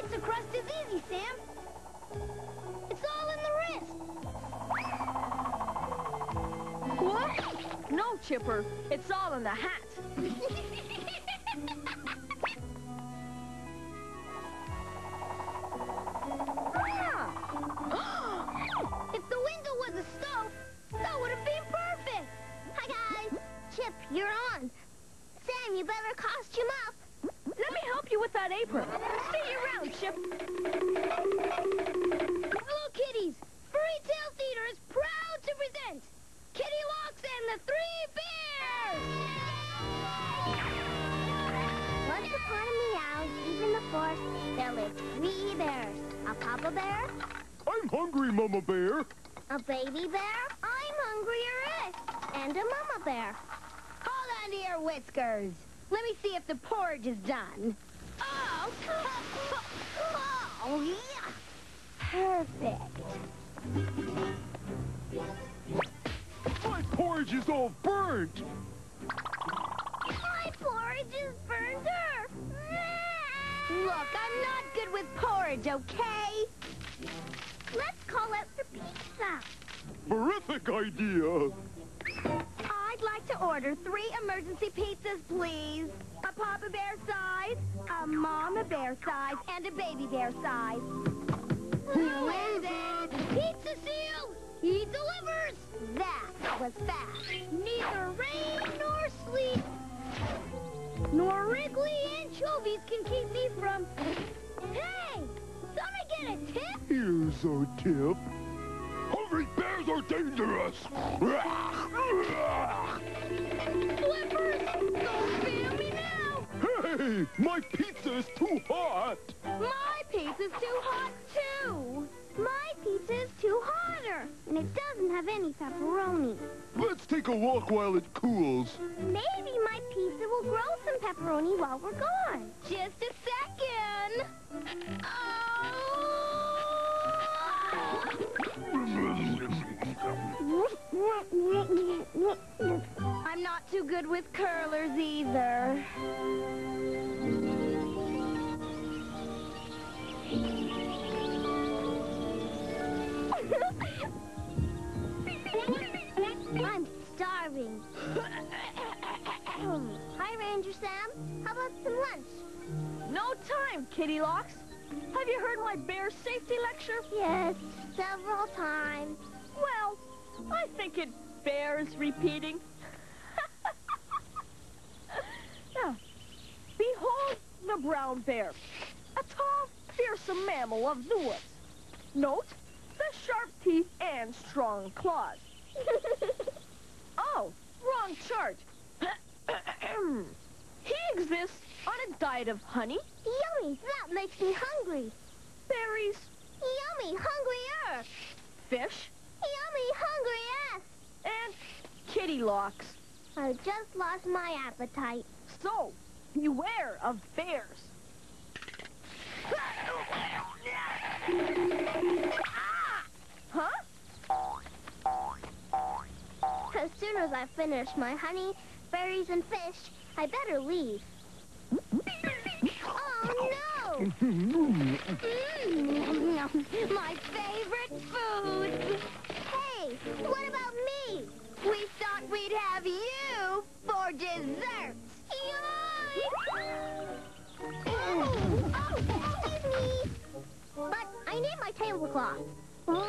Pizza crust is easy, Sam. It's all in the wrist. What? No, Chipper. It's all in the hat. bear, I'm hungry, Mama Bear. a baby bear, I'm hungrier, and a mama bear. Hold on to your whiskers. Let me see if the porridge is done. Oh, oh yeah. Perfect. My porridge is all burnt. My porridge is burned earth. Look, I'm not good with porridge, okay? Let's call out for pizza. Terrific idea. I'd like to order three emergency pizzas, please. A Papa Bear size, a Mama Bear size, and a Baby Bear size. Who is it? Pizza Seal! He delivers! That was fast. Here's tip. Hungry bears are dangerous. Flippers! Don't fail me now! Hey, my pizza is too hot. My pizza's too hot, too! My pizza's too hotter, and it doesn't have any pepperoni. Let's take a walk while it cools. Maybe my pizza will grow some pepperoni while we're gone. Just a second. Oh. I'm not too good with curlers either. I'm starving. Hi, Ranger Sam. How about some lunch? No time, Kittylocks. Have you heard my bear safety lecture? Yes, several times. Well, I think it bears repeating. now, behold the brown bear, a tall, fearsome mammal of the woods. Note the sharp teeth and strong claws. Oh, wrong chart. he exists on a diet of honey, Yummy, that makes me hungry. berries, Yummy, hungrier. fish, Yummy, hungry and locks. I just lost my appetite. So, beware of bears. Huh? As soon as I finish my honey, berries, and fish, I better leave. Oh, no! Mm, my favorite food! Hey, what about me? We thought we'd have you for dessert. Yoink! Oh, oh, excuse me. But I need my tablecloth. Oh,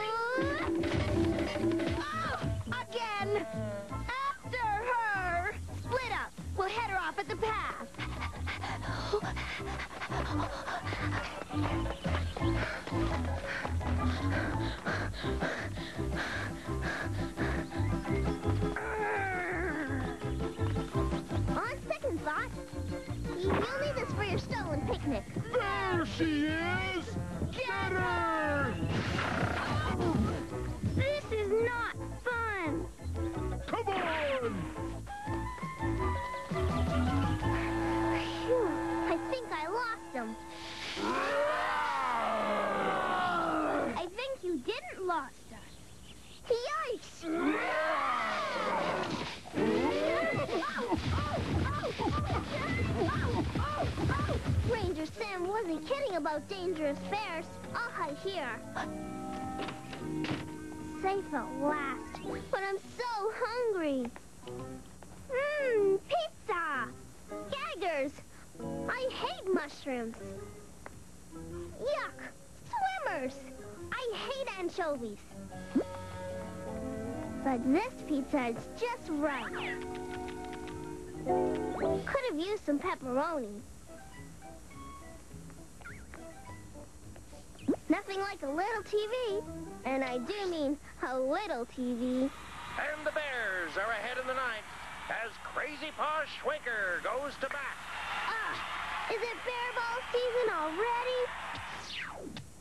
again! After her! Split up. We'll head her off at the path. There she is. Get her. About dangerous bears, I'll hide here. Safe at last, but I'm so hungry. Mmm, pizza! Gaggers! I hate mushrooms. Yuck! Swimmers! I hate anchovies. But this pizza is just right. Could have used some pepperoni. Nothing like a little TV. And I do mean a little TV. And the Bears are ahead in the ninth as Crazy Paw Schwenker goes to bat. Ah, is it bear ball season already?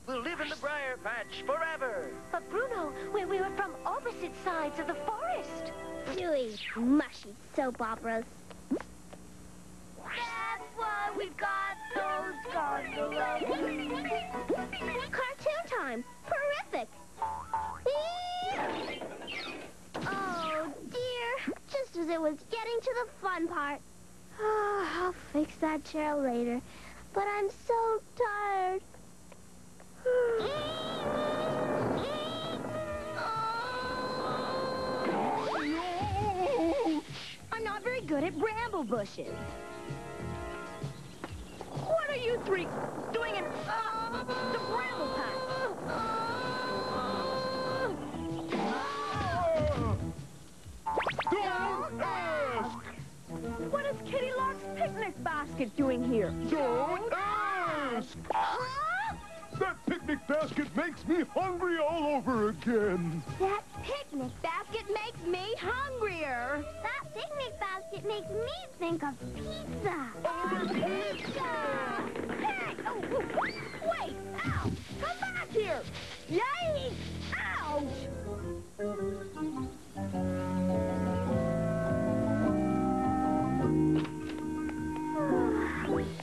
We'll live in the briar patch forever. But Bruno, we, we were from opposite sides of the forest. Chewy, mushy soap operas. That's why we've got those gondolas. Cartoon time. Terrific. Oh, dear. Just as it was getting to the fun part. Oh, I'll fix that chair later. But I'm so tired. I'm not very good at bramble bushes. What are you three doing in uh, the bramble patch? Don't ask! What is Kitty Lock's picnic basket doing here? Don't ask! Huh? That picnic basket makes me hungry all over again. That picnic basket makes me hungrier. That picnic basket makes me think of pizza. Pizza! Hey! Oh, oh, wait! Ow! Come back here! Yay! Ouch!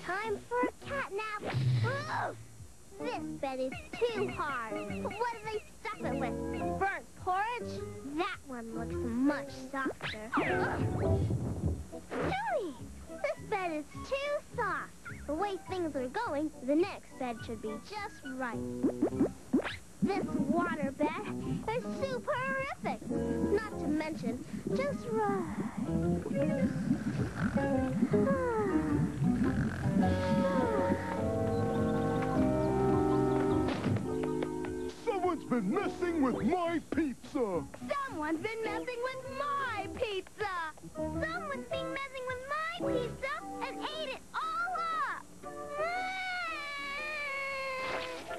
Time for a cat nap. Ugh. This bed is too hard. What Ugh. This bed is too soft. The way things are going, the next bed should be just right. This water bed is superific. Not to mention, just right. Someone's been messing with my pizza. Someone's been messing with my pizza. Someone's been messing with my pizza and ate it all up.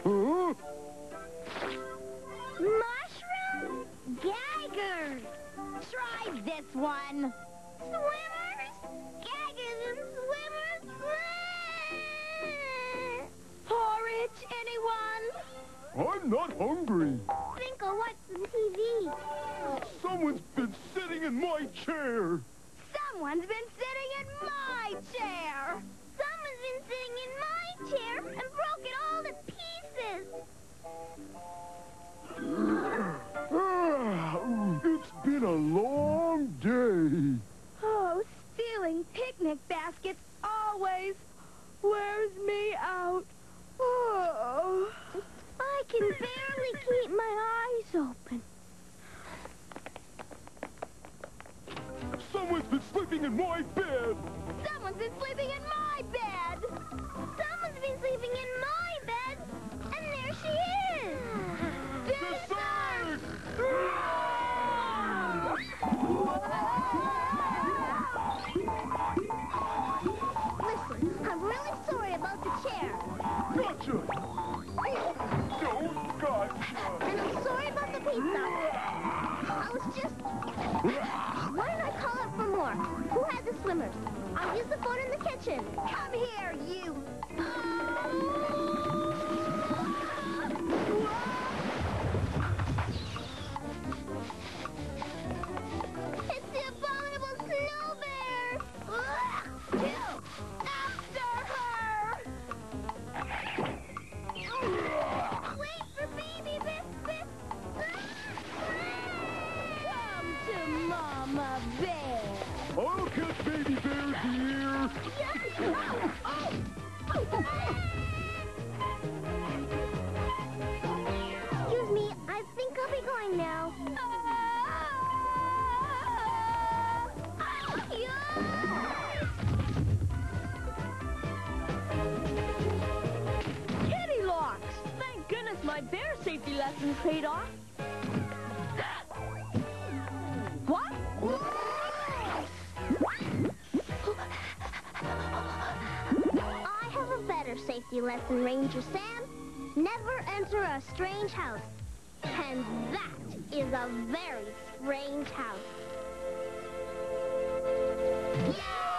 Hmm. Huh? Mushroom gaggers. Try this one. Swimmers, gaggers, and swimmers. Hmm. Porridge, anyone? I'm not hungry. Think I'll watch some TV. Someone's been sitting in my chair. Someone's been sitting in my chair. Open. Someone's been sleeping in my bed. Someone's been sleeping in my bed. I'll catch baby bears dear. Yes! Oh! Oh! Excuse me, I think I'll be going now. Kittylocks! Thank goodness my bear safety lesson paid off. Safety lesson, Ranger Sam. Never enter a strange house. And that is a very strange house. Yeah!